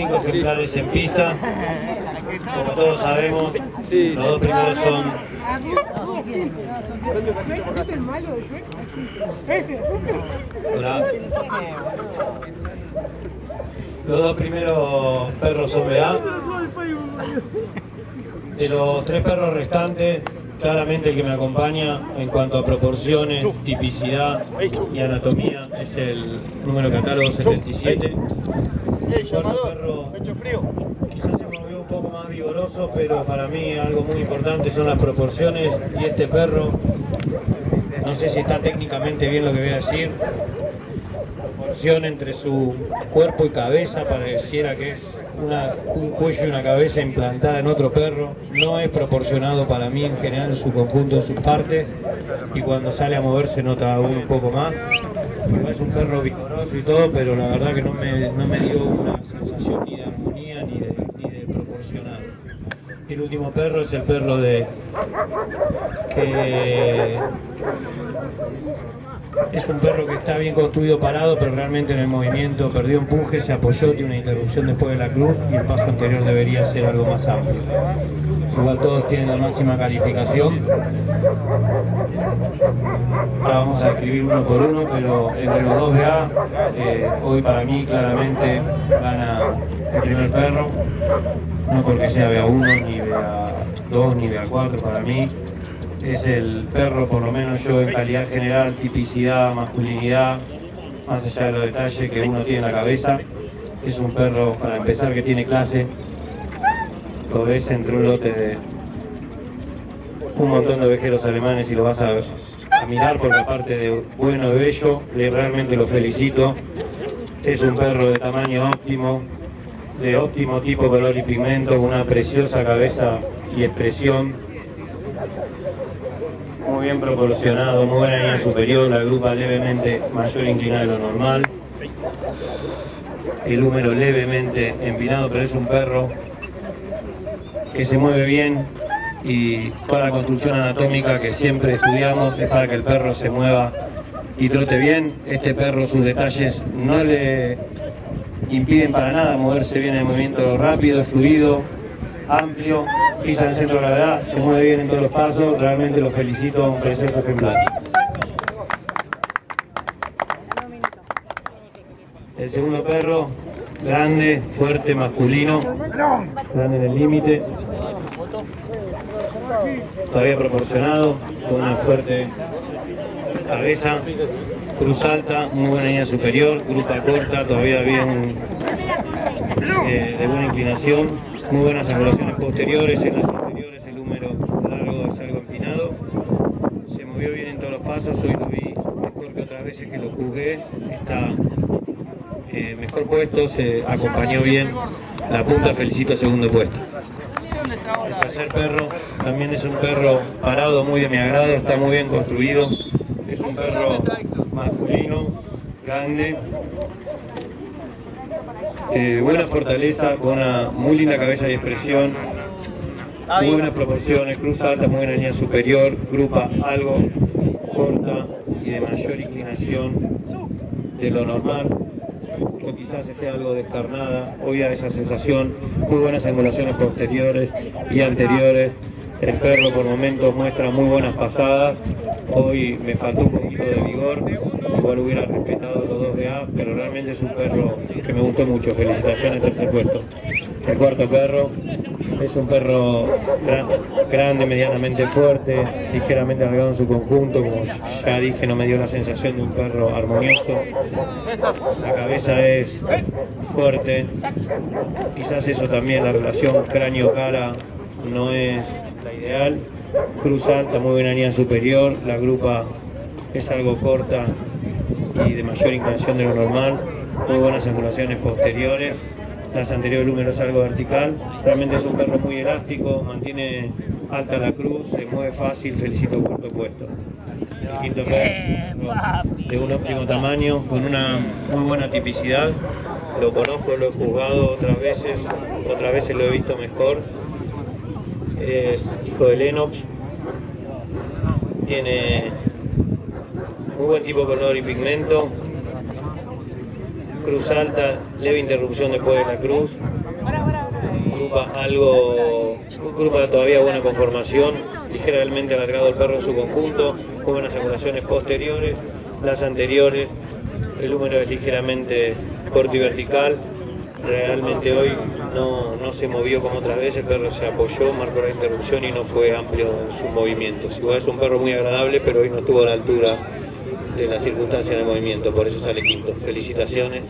cinco ejemplares en pista. Como todos sabemos, los dos primeros son Los dos primeros perros son BA. De los tres perros restantes, claramente el que me acompaña en cuanto a proporciones, tipicidad y anatomía es el número catálogo 77. Perro quizás se volvió un poco más vigoroso, pero para mí algo muy importante son las proporciones y este perro, no sé si está técnicamente bien lo que voy a decir, proporción entre su cuerpo y cabeza pareciera que es un cuello y una cabeza implantada en otro perro, no es proporcionado para mí en general en su conjunto, en sus partes, y cuando sale a moverse nota aún un poco más. Es un perro vigoroso y todo, pero la verdad que no me, no me dio una sensación ni de armonía ni de, ni de proporcionado. El último perro es el perro de que es un perro que está bien construido parado, pero realmente en el movimiento perdió empuje, se apoyó, tiene una interrupción después de la cruz y el paso anterior debería ser algo más amplio. Igual todos tienen la máxima calificación. Ahora vamos a escribir uno por uno, pero entre los dos BA, eh, hoy para mí claramente gana el primer perro, no porque sea BA1, ni BA2, ni BA4 para mí, es el perro, por lo menos yo en calidad general, tipicidad, masculinidad, más allá de los detalles que uno tiene en la cabeza. Es un perro, para empezar, que tiene clase. Lo ves entre un lote de un montón de ovejeros alemanes y lo vas a, a mirar porque aparte de bueno y bello, le, realmente lo felicito. Es un perro de tamaño óptimo, de óptimo tipo, color y pigmento, una preciosa cabeza y expresión muy bien proporcionado, muy buena línea superior, la grupa levemente mayor inclinada de lo normal. El húmero levemente empinado, pero es un perro que se mueve bien y toda la construcción anatómica que siempre estudiamos es para que el perro se mueva y trote bien. Este perro, sus detalles no le impiden para nada moverse bien en movimiento rápido, fluido, amplio, pisa en centro de gravedad, se mueve bien en todos los pasos, realmente lo felicito, un precioso ejemplar. El segundo perro, grande, fuerte, masculino, grande en el límite, todavía proporcionado, con una fuerte cabeza, cruz alta, muy buena línea superior, grupa corta, todavía bien eh, de buena inclinación, muy buenas angulaciones posteriores, en las anteriores el número largo es algo empinado, se movió bien en todos los pasos, hoy lo vi mejor que otras veces que lo jugué, está eh, mejor puesto, se acompañó bien la punta, felicito segundo puesto. El tercer perro también es un perro parado, muy de mi agrado, está muy bien construido, es un perro masculino, grande, eh, buena fortaleza, con una muy linda cabeza y expresión, muy buenas proporciones, cruz alta, muy buena línea superior, grupa algo corta y de mayor inclinación de lo normal, o quizás esté algo descarnada, hoy a esa sensación, muy buenas angulaciones posteriores y anteriores, el perro por momentos muestra muy buenas pasadas, hoy me faltó un poquito de vigor, igual hubiera respetado los dos de A, pero realmente es un perro que me gustó mucho. Felicitaciones, tercer puesto. El cuarto perro es un perro grande, medianamente fuerte, ligeramente alargado en su conjunto, como ya dije, no me dio la sensación de un perro armonioso. La cabeza es fuerte, quizás eso también, la relación cráneo-cara no es la ideal. Cruz alta, muy buena línea superior, la grupa es algo corta y de mayor inclinación de lo normal, muy buenas angulaciones posteriores, las anteriores números algo vertical, realmente es un perro muy elástico, mantiene alta la cruz, se mueve fácil, felicito cuarto puesto. El quinto perro de un óptimo tamaño, con una muy buena tipicidad, lo conozco, lo he juzgado otras veces, otras veces lo he visto mejor, es hijo de Lennox, tiene muy buen tipo de color y pigmento. Cruz alta, leve interrupción después de la cruz. Grupa algo, grupa todavía buena conformación, ligeramente alargado el perro en su conjunto, con buenas angulaciones posteriores, las anteriores, el número es ligeramente corto y vertical. Realmente hoy no, no se movió como otras veces, el perro se apoyó, marcó la interrupción y no fue amplio en sus movimientos. Igual es un perro muy agradable, pero hoy no estuvo a la altura de las circunstancias de movimiento, por eso sale quinto. Felicitaciones.